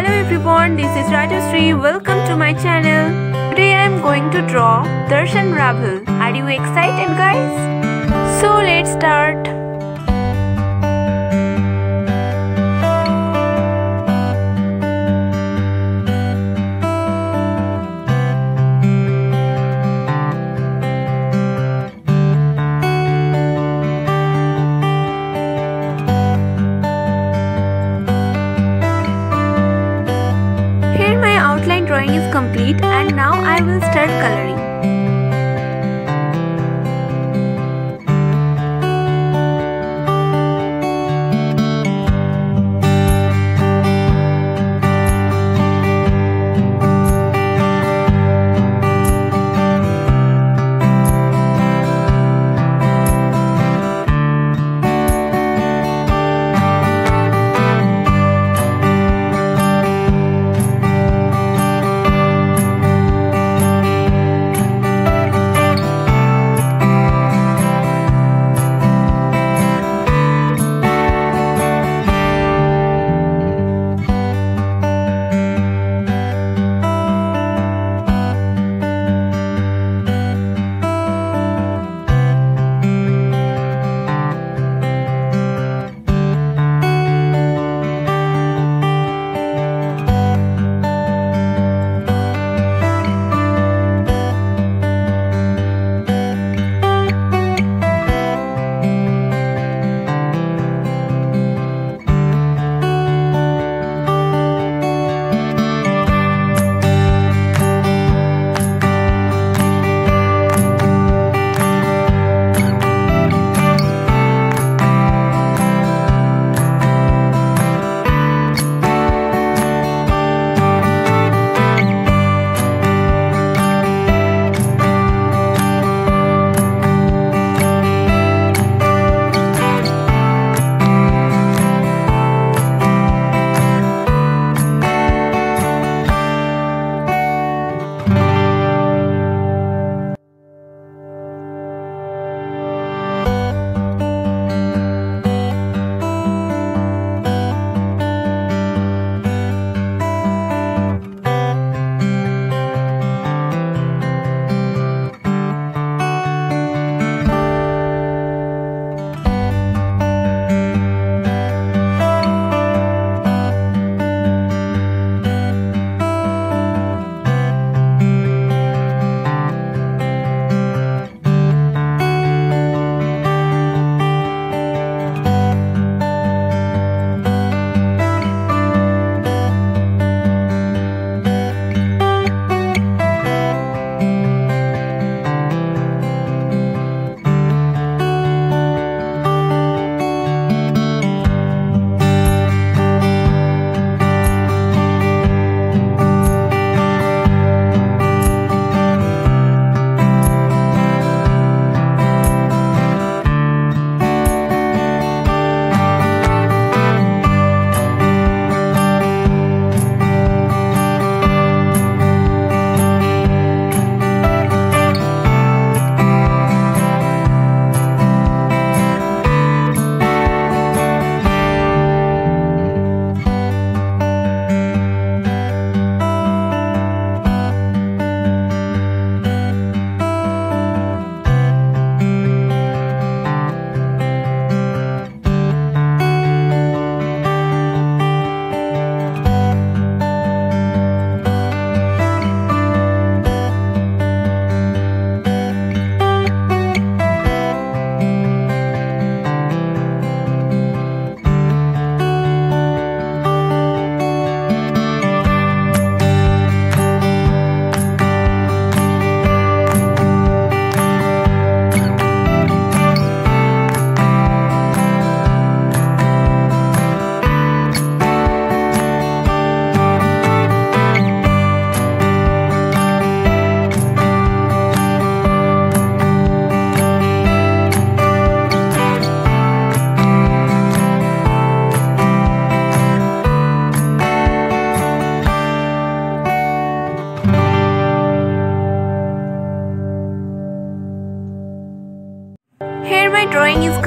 Hello everyone, this is Rajoshree. Welcome to my channel. Today I am going to draw Darshan Raval. Are you excited guys? So let's start. I will start coloring.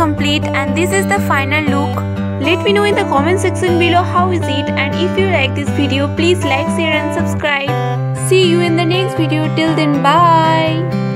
Complete and this is the final look. Let me know in the comment section below how is it and if you like this video please like, share and subscribe. See you in the next video. Till then bye.